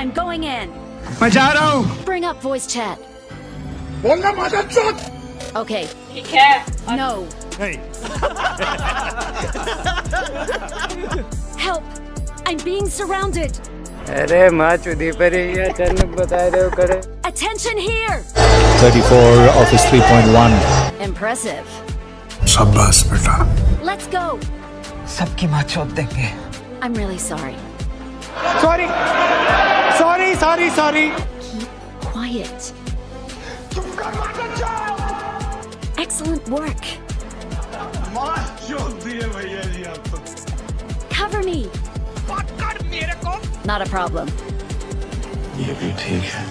I'm going in. मैं जा रहा हूँ Bring up voice chat. बोलना मदद चौथ Okay. ठीक है No. नहीं Help! I'm being surrounded. अरे माँ चुदी पर ही है चल बता दो करे Attention here! 34 Office 3.1 Impressive. शाबाश बेटा Let's go. सबकी माँ चौथ देंगे I'm really sorry. Sorry sorry sorry sorry Quiet. Excellent work. Cover me. Not a problem. ये भी ठीक है